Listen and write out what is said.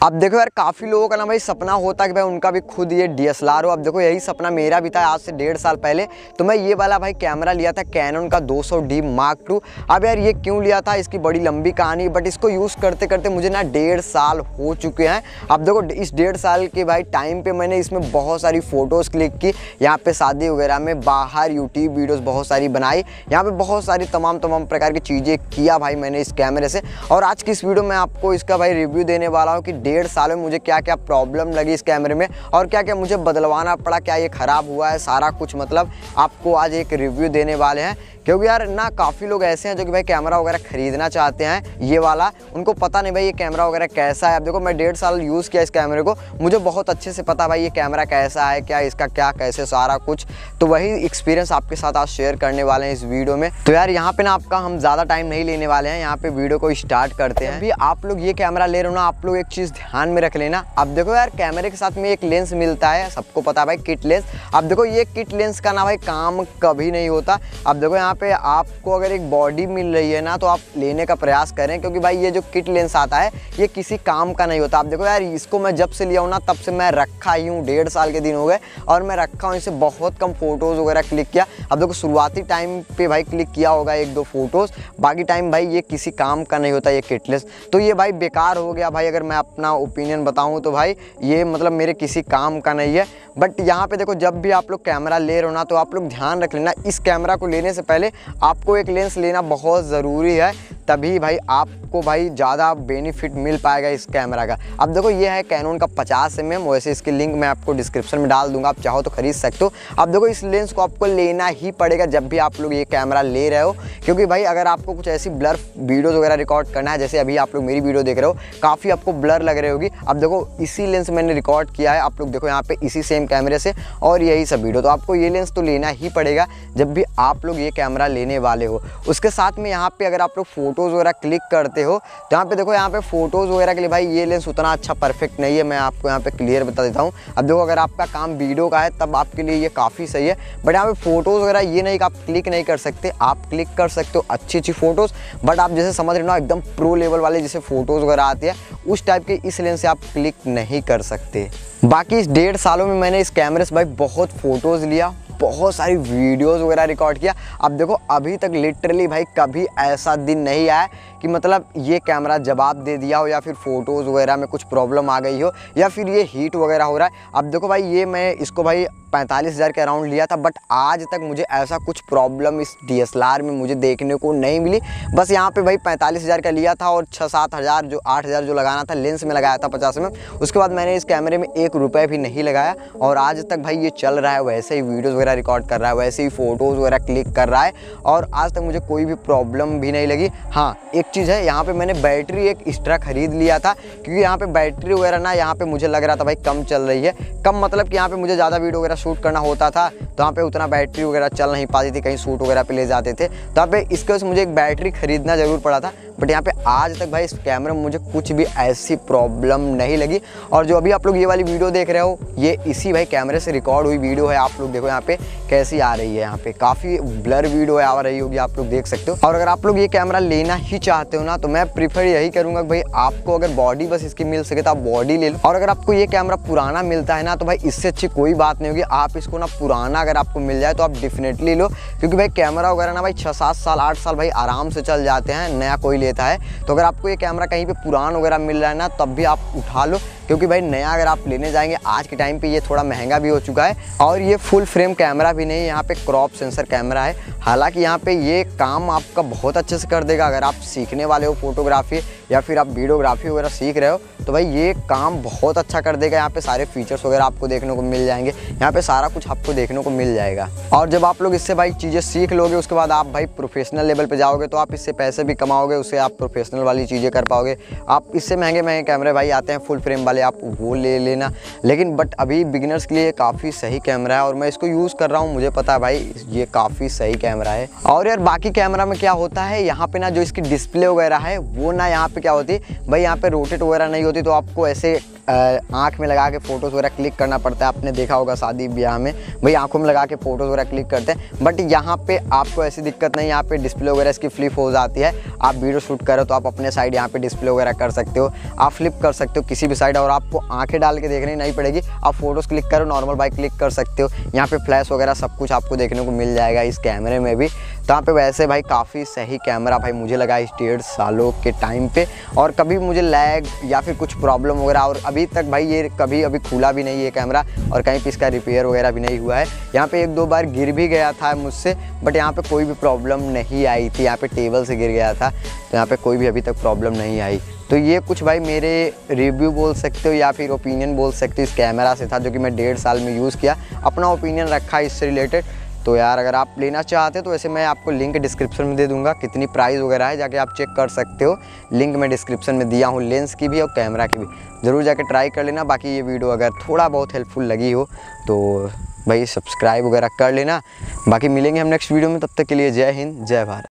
अब देखो यार, काफ़ी लोगों का ना भाई सपना होता कि भाई उनका भी खुद ये डीएसएलआर हो। अब देखो, यही सपना मेरा भी था आज से डेढ़ साल पहले। तो मैं ये वाला भाई कैमरा लिया था कैनन का 200 डी मार्क टू अब यार ये क्यों लिया था? इसकी बड़ी लंबी कहानी बट इसको यूज़ करते करते मुझे ना डेढ़ साल हो चुके हैं। अब देखो इस डेढ़ साल के भाई टाइम पर मैंने इसमें बहुत सारी फ़ोटोज़ क्लिक की। यहाँ पर शादी वगैरह में बाहर यूट्यूब वीडियोज़ बहुत सारी बनाई। यहाँ पर बहुत सारी तमाम तमाम प्रकार की चीज़ें किया भाई मैंने इस कैमरे से। और आज की इस वीडियो में आपको इसका भाई रिव्यू देने वाला हूँ कि डेढ़ साल में मुझे क्या क्या प्रॉब्लम लगी इस कैमरे में और क्या क्या मुझे बदलवाना पड़ा, क्या ये ख़राब हुआ है, सारा कुछ मतलब आपको आज एक रिव्यू देने वाले हैं। क्योंकि यार ना काफ़ी लोग ऐसे हैं जो कि भाई कैमरा वगैरह ख़रीदना चाहते हैं, ये वाला। उनको पता नहीं भाई ये कैमरा वगैरह कैसा है। अब देखो, मैं डेढ़ साल यूज़ किया इस कैमरे को, मुझे बहुत अच्छे से पता भाई ये कैमरा कैसा है, क्या इसका क्या, कैसे सारा कुछ। तो वही एक्सपीरियंस आपके साथ आज शेयर करने वाले हैं इस वीडियो में। तो यार यहाँ पे ना आपका हम ज़्यादा टाइम नहीं लेने वाले हैं, यहाँ पे वीडियो को स्टार्ट करते हैं। अभी आप लोग ये कैमरा ले रहे हो ना, आप लोग एक चीज़ ध्यान में रख लेना। अब देखो यार, कैमरे के साथ में एक लेंस मिलता है, सबको पता भाई किट लेंस अब देखो ये किट लेंस का ना भाई काम कभी नहीं होता। अब देखो यहाँ पे आपको अगर एक बॉडी मिल रही है ना तो आप लेने का प्रयास करें, क्योंकि भाई ये जो किट लेंस आता है, ये किसी काम का नहीं होता। आप देखो यार, इसको मैं जब से लिया हूँ ना, तब से मैं रखा ही हूँ, डेढ़ साल के दिन हो गए, और मैं रखा हूँ, इसे बहुत कम फ़ोटोज़ वगैरह क्लिक किया। अब देखो, शुरुआती टाइम पे भाई क्लिक किया होगा एक दो फ़ोटोज़ बाकी टाइम भाई ये किसी काम का नहीं होता, ये किटलेस तो ये भाई बेकार हो गया भाई, अगर मैं अपना ओपिनियन बताऊँ तो भाई, ये मतलब मेरे किसी काम का नहीं है। बट यहाँ पे देखो, जब भी आप लोग कैमरा ले रहे हो ना तो आप लोग ध्यान रख लेना, इस कैमरा को लेने से पहले आपको एक लेंस लेना बहुत ज़रूरी है। तभी भाई आपको भाई ज़्यादा बेनिफिट मिल पाएगा इस कैमरा का। अब देखो, ये है कैनन का 50 एम एम वैसे इसकी लिंक मैं आपको डिस्क्रिप्शन में डाल दूँगा, आप चाहो तो खरीद सकते हो। अब देखो, इस लेंस को आपको लेना ही पड़ेगा जब भी आप लोग ये कैमरा ले रहे हो, क्योंकि भाई अगर आपको कुछ ऐसी ब्लर वीडियोज़ वगैरह रिकॉर्ड करना है, जैसे अभी आप लोग मेरी वीडियो देख रहे हो, काफ़ी आपको ब्लर लग रही होगी। अब देखो, इसी लेंस मैंने रिकॉर्ड किया है, आप लोग देखो यहाँ पर इसी सेम कैमरे से, और यही सब वीडियो तो आपको ये लेंस तो लेना ही पड़ेगा जब भी आप लोग ये कैमरा लेने वाले हो। उसके साथ में यहाँ पे अगर आप लोग फ़ोटोज़ वगैरह क्लिक करते हो। तो यहाँ पे देखो, यहाँ पे फ़ोटोज़ वगैरह के लिए भाई ये लेंस उतना अच्छा परफेक्ट नहीं है। मैं आपको यहाँ पे क्लियर बता देता हूँ। अब देखो, अगर आपका काम वीडियो का है, तब आपके लिए ये काफ़ी सही है। बट यहाँ पे फ़ोटोज़ वगैरह ये नहीं कि आप क्लिक नहीं कर सकते। आप क्लिक कर सकते हो अच्छी अच्छी फ़ोटोज़ बट आप जैसे समझ रहे हो एकदम प्रो लेवल वाले जैसे फ़ोटोज़ वगैरह आती है, उस टाइप के इस लेंस से आप क्लिक नहीं कर सकते। बाकी इस डेढ़ सालों में मैंने इस कैमरे से भाई बहुत फ़ोटोज़ लिया। बहुत सारी वीडियोज़ वगैरह रिकॉर्ड किया। अब देखो, अभी तक लिटरली भाई कभी ऐसा दिन नहीं आया कि मतलब ये कैमरा जवाब दे दिया हो या फिर फ़ोटोज़ वगैरह में कुछ प्रॉब्लम आ गई हो या फिर ये हीट वगैरह हो रहा है। अब देखो भाई, ये मैं इसको भाई पैंतालीस हज़ार के अराउंड लिया था बट आज तक मुझे ऐसा कुछ प्रॉब्लम इस डीएसएलआर में मुझे देखने को नहीं मिली। बस यहाँ पे भाई पैंतालीस हज़ार का लिया था और छः सात हज़ार जो आठ हज़ार जो लगाना था लेंस में लगाया था पचास में। उसके बाद मैंने इस कैमरे में एक रुपये भी नहीं लगाया और आज तक भाई ये चल रहा है, वैसे ही वीडियोज़ वगैरह रिकॉर्ड कर रहा है, वैसे ही फ़ोटोज़ वगैरह क्लिक कर रहा है और आज तक मुझे कोई भी प्रॉब्लम भी नहीं लगी। हाँ एक चीज़ है, यहाँ पर मैंने बैटरी एक एक्स्ट्रा ख़रीद लिया था, क्योंकि यहाँ पर बैटरी वगैरह ना, यहाँ पर मुझे लग रहा था भाई कम चल रही है। कम मतलब कि यहाँ पर मुझे ज़्यादा वीडियो वगैरह शूट करना होता था तो वहाँ पे उतना बैटरी वगैरह चल नहीं पाती थी, कहीं शूट वगैरह पे ले जाते थे। तो यहाँ पे इसके वजह से मुझे एक बैटरी खरीदना ज़रूर पड़ा था बट यहाँ पे आज तक भाई इस कैमरे में मुझे कुछ भी ऐसी प्रॉब्लम नहीं लगी। और जो अभी आप लोग ये वाली वीडियो देख रहे हो, ये इसी भाई कैमरे से रिकॉर्ड हुई वीडियो है। आप लोग देखो यहाँ पे कैसी आ रही है यहाँ पे। काफ़ी ब्लर वीडियो आ रही होगी, आप लोग देख सकते हो। और अगर आप लोग ये कैमरा लेना ही चाहते हो ना तो मैं प्रीफर यही करूँगा भाई आपको अगर बॉडी बस इसकी मिल सके तो आप बॉडी ले लो। और अगर आपको ये कैमरा पुराना मिलता है ना तो भाई इससे अच्छी कोई बात नहीं होगी। आप इसको ना पुराना अगर आपको मिल जाए तो आप डेफिनेटली लो क्योंकि भाई कैमरा वगैरह ना भाई छः सात साल, आठ साल भाई आराम से चल जाते हैं। नया कोई लेता है। तो अगर आपको ये कैमरा कहीं पे पुरान वगैरह मिल रहा है ना, तब भी आप उठा लो। क्योंकि भाई नया अगर आप लेने जाएँगे, आज के टाइम पे ये थोड़ा महँगा भी हो चुका है और ये फुल फ्रेम कैमरा भी नहीं, यहाँ पे क्रॉप सेंसर कैमरा है। हालाँकि यहाँ पे ये काम आपका बहुत अच्छे से कर देगा। अगर आप सीखने वाले हो फोटोग्राफी या फिर आप वीडियोग्राफी वगैरह सीख रहे हो तो भाई ये काम बहुत अच्छा कर देगा। यहाँ पे सारे फीचर्स वगैरह आपको देखने को मिल जाएँगे। यहाँ पे सारा कुछ आपको देखने को मिल जाएगा। और जब आप लोग इससे भाई चीज़ें सीख लोगे, उसके बाद आप भाई प्रोफेशनल लेवल पे जाओगे तो आप इससे पैसे भी कमाओगे उससे आप प्रोफेशनल वाली चीज़ें कर पाओगे। आप इससे महँगे महँगे कैमरे भाई आते हैं फुल फ्रेम वाले आप वो ले लेना। लेकिन बट अभी बिगिनर्स के लिए काफ़ी सही कैमरा है और मैं इसको यूज़ कर रहा हूँ, मुझे पता है भाई, ये काफ़ी सही कैमरा है। और यार, बाकी कैमरा में क्या होता है, यहाँ पे ना जो इसकी डिस्प्ले वगैरह है, वो ना यहाँ पे क्या होती, भाई यहाँ पे रोटेट वगैरह नहीं होती तो आपको ऐसे आँख में लगा के फ़ोटोज़ वगैरह क्लिक करना पड़ता है। आपने देखा होगा शादी ब्याह में। भाई, आँखों में लगा के फ़ोटोज़ वगैरह क्लिक करते हैं। बट यहाँ पे आपको ऐसी दिक्कत नहीं, यहाँ पे डिस्प्ले वगैरह इसकी फ्लिप हो जाती है। आप वीडियो शूट करो तो आप अपने साइड यहाँ पे डिस्प्ले वगैरह कर सकते हो। आप फ्लिप कर सकते हो किसी भी साइड और आपको आँखें डाल के देखनी नहीं पड़ेगी। आप फ़ोटोज़ क्लिक करो, नॉर्मल बाइक क्लिक कर सकते हो। यहाँ पे फ्लैश वगैरह सब कुछ आपको देखने को मिल जाएगा इस कैमरे में भी। यहाँ पे वैसे भाई काफ़ी सही कैमरा भाई मुझे लगा इस डेढ़ सालों के टाइम पे। और कभी मुझे लैग या फिर कुछ प्रॉब्लम वगैरह, और अभी तक भाई ये कभी, अभी खुला भी नहीं है कैमरा और कहीं पर इसका रिपेयर वगैरह भी नहीं हुआ है। यहाँ पे एक दो बार गिर भी गया था मुझसे बट यहाँ पे कोई भी प्रॉब्लम नहीं आई थी। यहाँ पे टेबल से गिर गया था तो यहाँ पे कोई भी अभी तक प्रॉब्लम नहीं आई। तो ये कुछ भाई मेरे रिव्यू बोल सकते हो या फिर ओपिनियन बोल सकते हो इस कैमरा से था, जो कि मैं डेढ़ साल में यूज़ किया। अपना ओपिनियन रखा इससे रिलेटेड तो यार, अगर आप लेना चाहते तो वैसे मैं आपको लिंक डिस्क्रिप्शन में दे दूँगा, कितनी प्राइस वगैरह है, जाके आप चेक कर सकते हो। लिंक मैं डिस्क्रिप्शन में दिया हूँ लेंस की भी और कैमरा की भी। ज़रूर जाके ट्राई कर लेना, बाकी ये वीडियो अगर थोड़ा बहुत हेल्पफुल लगी हो तो भाई सब्सक्राइब वगैरह कर लेना। बाकी मिलेंगे हम नेक्स्ट वीडियो में, तब तक के लिए जय हिंद, जय भारत।